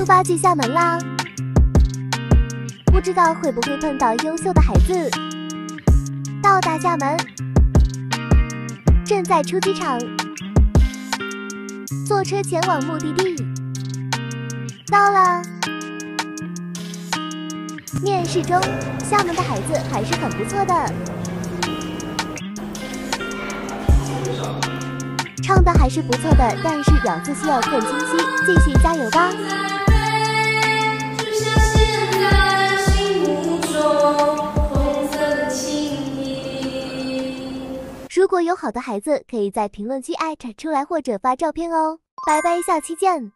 出发去厦门啦，不知道会不会碰到优秀的孩子。到达厦门，正在出机场，坐车前往目的地。到了，面试中，厦门的孩子还是很不错的，唱的还是不错的，但是咬字需要更清晰，继续加油吧！如果有好的孩子，可以在评论区艾特出来或者发照片哦。拜拜，下期见。